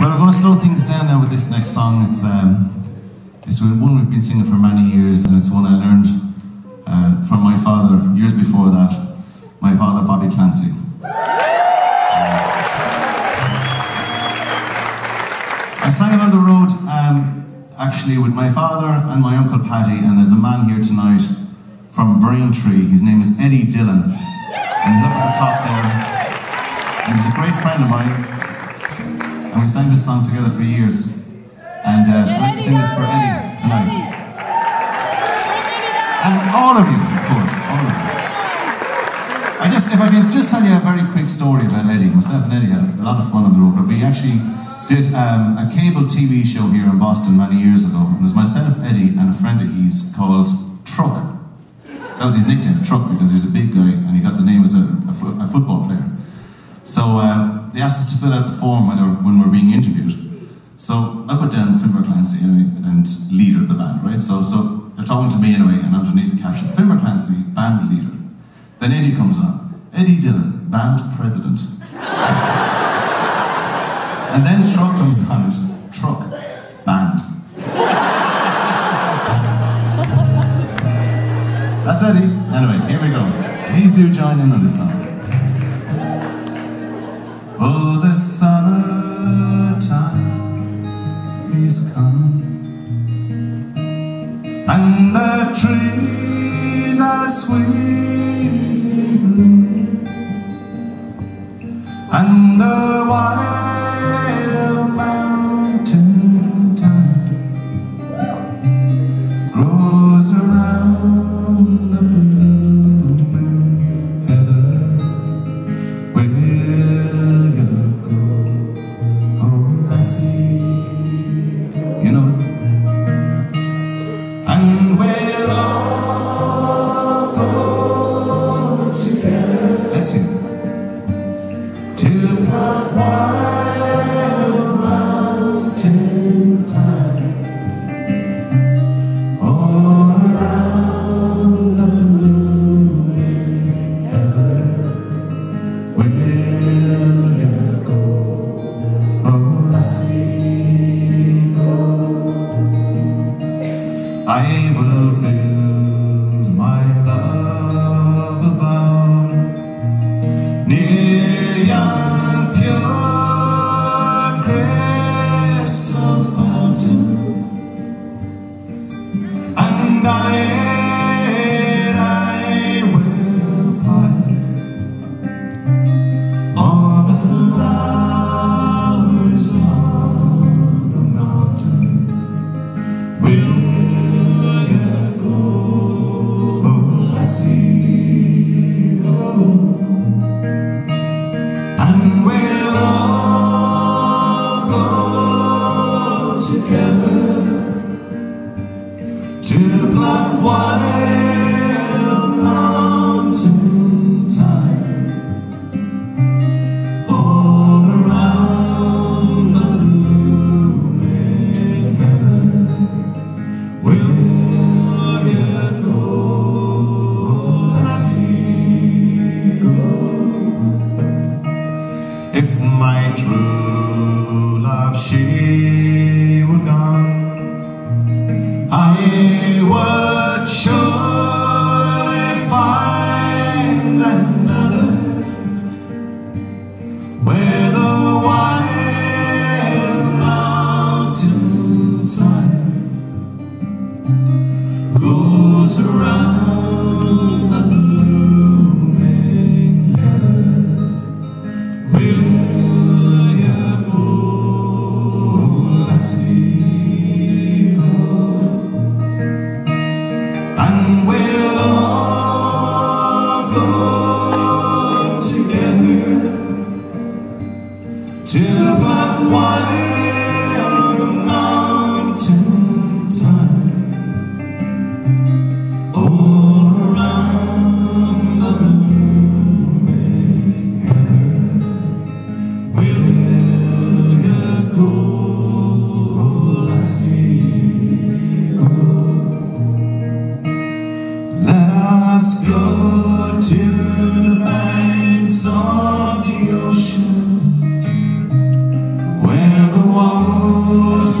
Well, we're going to slow things down now with this next song. It's um, it's one we've been singing for many years, and it's one I learned uh, from my father years before that. My father, Bobby Clancy. I sang it on the road um, actually with my father and my uncle Paddy, and there's a man here tonight from Braintree. His name is Eddie Dillon, and he's up at the top there. And he's a great friend of mine, and we sang this song together for years. And uh, I'd like to sing this for Eddie tonight. And all of you, of course, all of you. I just, if I can just tell you a very quick story about Eddie. Myself and Eddie had a lot of fun on the road, but we actually did um, a cable TV show here in Boston many years ago. It was myself, Eddie, and a friend of his called Truck. That was his nickname, Truck, because he was a big guy and he got the name as a, a, fo- a football player. So uh, they asked us to fill out the form when, were, when we were being interviewed. So I put down Finbarr Clancy anyway, and leader of the band, right? So, so they're talking to me anyway, and underneath the caption, Finbarr Clancy, band leader. Then Eddie comes on. Eddie Dillon, band president. And then Truck comes on and says, Truck, band. That's Eddie. Anyway, here we go. Please do join in on this song. Oh, the summertime is come And the trees are sweetly blooming And the wild mountain thyme grows around the blooming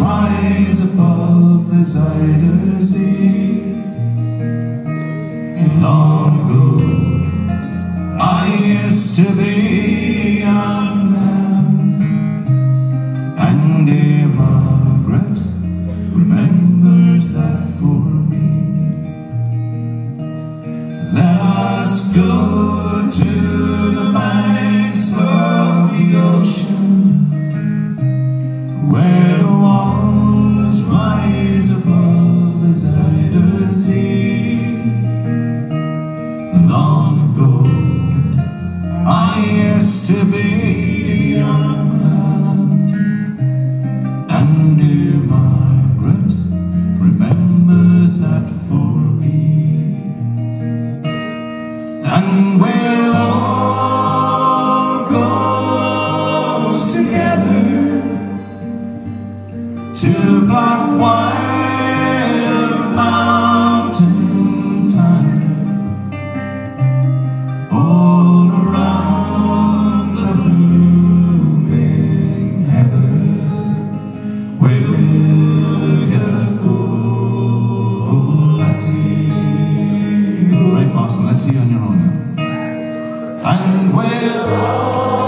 rise above the Zuyder Sea. Long ago, I used to be I used to be a man, and dear Margaret remembers that for me. And we'll on your own. And we'll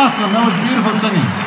Thank you, Boston. That was beautiful singing.